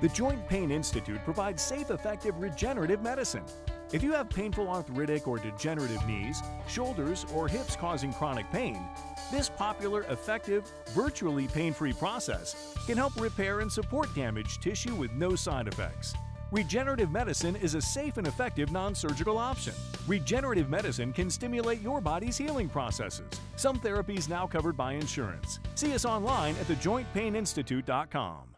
The Joint Pain Institute provides safe, effective regenerative medicine. If you have painful arthritic or degenerative knees, shoulders, or hips causing chronic pain, this popular, effective, virtually pain free process can help repair and support damaged tissue with no side effects. Regenerative medicine is a safe and effective non surgical option. Regenerative medicine can stimulate your body's healing processes. Some therapies now covered by insurance. See us online at thejointpaininstitute.com.